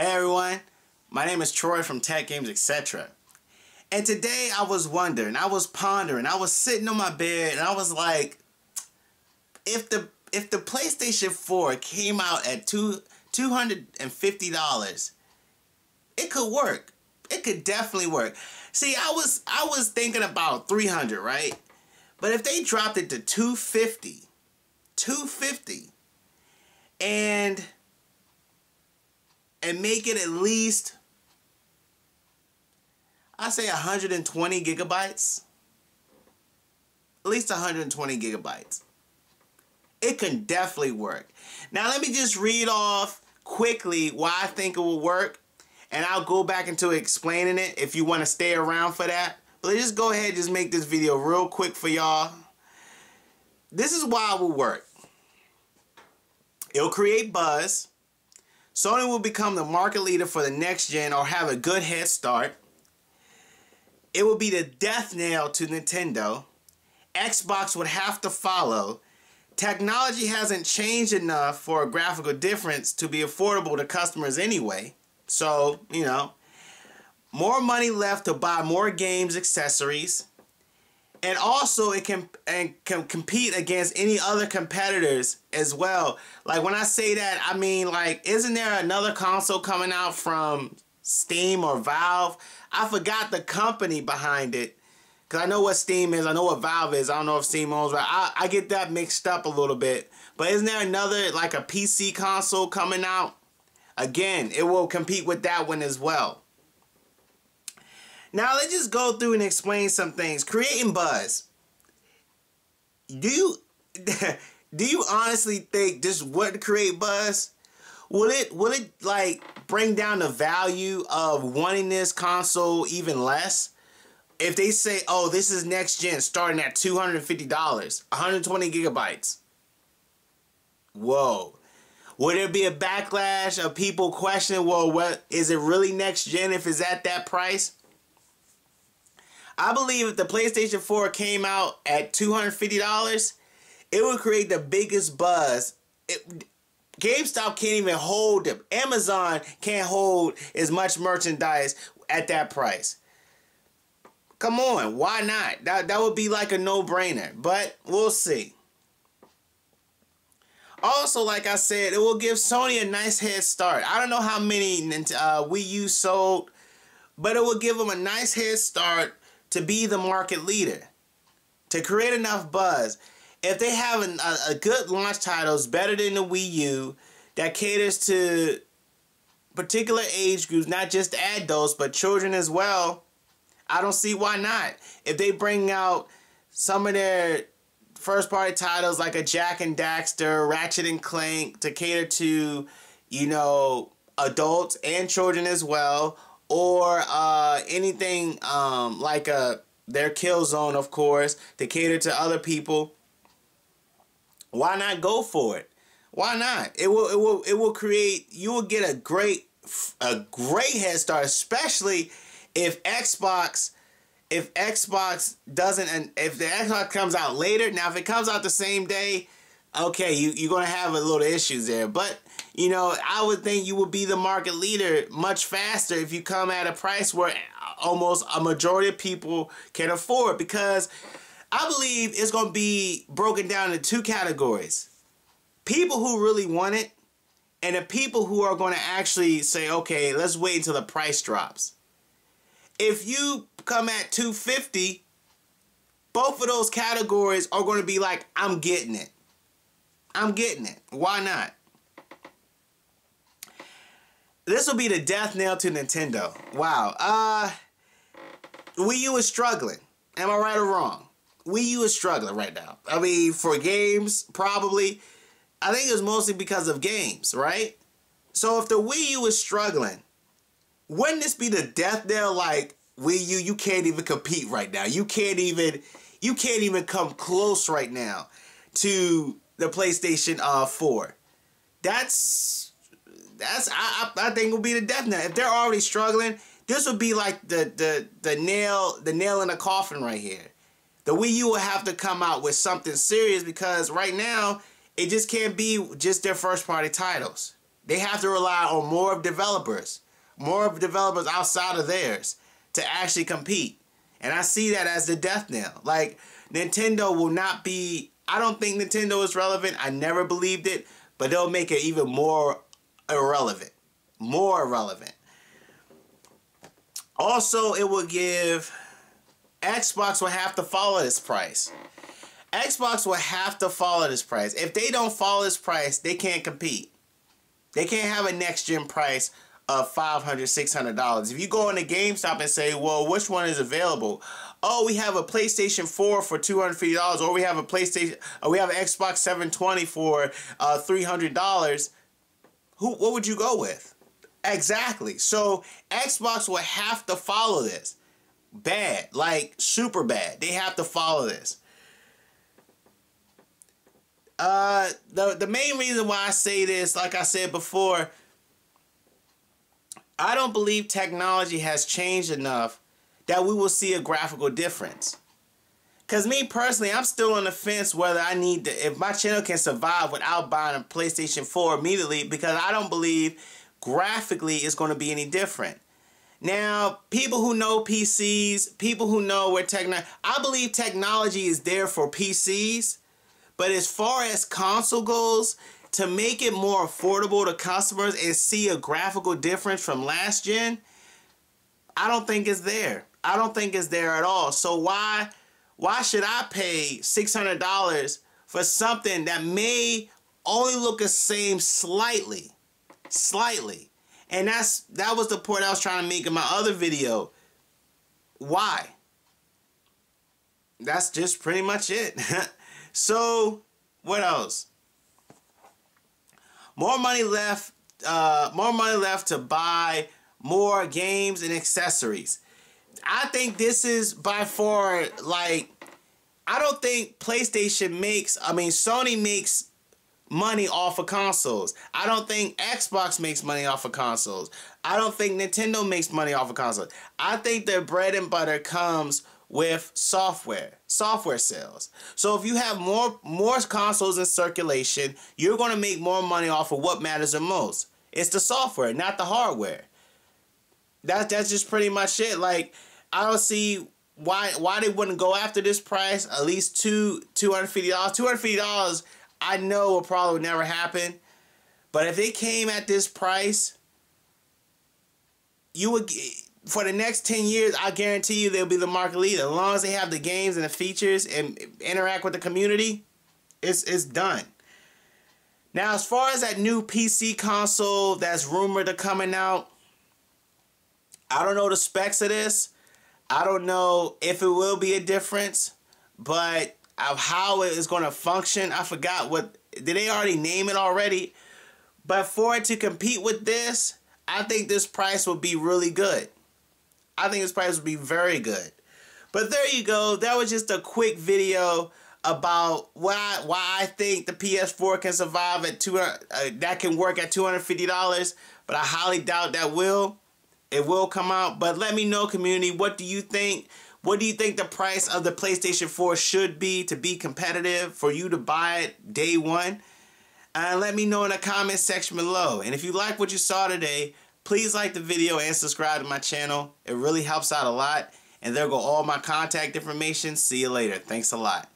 Hey everyone, my name is Troy from Tech Games Etc. And today I was wondering, I was pondering, I was sitting on my bed and I was like, if the if the PlayStation 4 came out at two two hundred and fifty dollars, it could work. It could definitely work. See, I was I was thinking about 300, right? But if they dropped it to 250, 250 and and make it at least I say 120 gigabytes. At least 120 gigabytes. It can definitely work. Now let me just read off quickly why I think it will work. And I'll go back into explaining it if you want to stay around for that. But let's just go ahead and just make this video real quick for y'all. This is why it will work. It'll create buzz. Sony will become the market leader for the next gen or have a good head start. It will be the death nail to Nintendo. Xbox would have to follow. Technology hasn't changed enough for a graphical difference to be affordable to customers anyway. So, you know, more money left to buy more games, accessories, and also it can and can compete against any other competitors as well. Like when I say that, I mean like isn't there another console coming out from Steam or Valve? I forgot the company behind it. Cause I know what Steam is, I know what Valve is. I don't know if Steam owns, but I, I get that mixed up a little bit. But isn't there another like a PC console coming out? Again, it will compete with that one as well. Now let's just go through and explain some things. Creating buzz. Do you do you honestly think this would create buzz? Will it will it like bring down the value of wanting this console even less? If they say, oh, this is next gen starting at $250, 120 gigabytes. Whoa. Would there be a backlash of people questioning, well, what is it really next gen if it's at that price? I believe if the PlayStation 4 came out at $250, it would create the biggest buzz. It, GameStop can't even hold them. Amazon can't hold as much merchandise at that price. Come on, why not? That, that would be like a no-brainer, but we'll see. Also, like I said, it will give Sony a nice head start. I don't know how many uh, Wii U sold, but it will give them a nice head start to be the market leader, to create enough buzz. If they have an, a, a good launch titles better than the Wii U that caters to particular age groups, not just adults but children as well, I don't see why not. If they bring out some of their first party titles like a Jak and Daxter, Ratchet and Clank to cater to, you know, adults and children as well, or uh, anything um, like a their Killzone, of course, to cater to other people. Why not go for it? Why not? It will. It will. It will create. You will get a great, a great head start, especially if Xbox. If Xbox doesn't, and if the Xbox comes out later, now if it comes out the same day, okay, you, you're going to have a little issues there. But, you know, I would think you would be the market leader much faster if you come at a price where almost a majority of people can afford because I believe it's going to be broken down into two categories. People who really want it and the people who are going to actually say, okay, let's wait until the price drops. If you come at 250 both of those categories are going to be like, I'm getting it. I'm getting it. Why not? This will be the death nail to Nintendo. Wow. Uh, Wii U is struggling. Am I right or wrong? Wii U is struggling right now. I mean, for games, probably. I think it was mostly because of games, right? So if the Wii U is struggling, wouldn't this be the death nail? Like Wii U, you can't even compete right now. You can't even, you can't even come close right now to the PlayStation uh, 4. That's that's I, I, I think will be the death knell. If they're already struggling, this would be like the the the nail the nail in the coffin right here. The Wii U will have to come out with something serious because right now it just can't be just their first party titles. They have to rely on more of developers, more of developers outside of theirs to actually compete. And I see that as the death knell. Like Nintendo will not be I don't think Nintendo is relevant. I never believed it, but they'll make it even more irrelevant. More irrelevant. Also, it will give Xbox will have to follow this price. Xbox will have to follow this price. If they don't follow this price, they can't compete. They can't have a next gen price of $500, $600. If you go into GameStop and say, well, which one is available? Oh, we have a PlayStation 4 for $250, or we have a PlayStation, or we have an Xbox 720 for uh, $300. Who, what would you go with? Exactly. So Xbox will have to follow this. Bad, like super bad. They have to follow this. Uh, the the main reason why I say this, like I said before, I don't believe technology has changed enough that we will see a graphical difference. Cause me personally, I'm still on the fence whether I need to, if my channel can survive without buying a PlayStation 4 immediately, because I don't believe graphically it's going to be any different. Now, people who know PCs, people who know where technology, I believe technology is there for PCs, but as far as console goes, to make it more affordable to customers and see a graphical difference from last gen, I don't think it's there. I don't think it's there at all. So why why should I pay $600 for something that may only look the same slightly? Slightly. And that's that was the point I was trying to make in my other video. Why? That's just pretty much it. so, what else? More money left uh, more money left to buy more games and accessories. I think this is by far like I don't think PlayStation makes I mean Sony makes money off of consoles. I don't think Xbox makes money off of consoles. I don't think Nintendo makes money off of consoles. I think their bread and butter comes with software, software sales. So if you have more more consoles in circulation, you're going to make more money off of what matters the most. It's the software, not the hardware. That that's just pretty much it. Like I don't see why why they wouldn't go after this price. At least two two hundred fifty dollars. Two hundred fifty dollars. I know will probably never happen. But if they came at this price, you would for the next 10 years, I guarantee you they'll be the market leader. As long as they have the games and the features and interact with the community, it's it's done. Now, as far as that new PC console that's rumored to coming out, I don't know the specs of this. I don't know if it will be a difference, but of how it is going to function, I forgot what did they already name it already? But for it to compete with this, I think this price will be really good. I think this price would be very good. But there you go. That was just a quick video about why why I think the PS4 can survive at two uh, that can work at two hundred fifty dollars. But I highly doubt that will. It will come out. But let me know, community. What do you think? What do you think the price of the PlayStation 4 should be to be competitive for you to buy it day one? And let me know in the comment section below. And if you like what you saw today, please like the video and subscribe to my channel. It really helps out a lot. And there go all my contact information. See you later. Thanks a lot.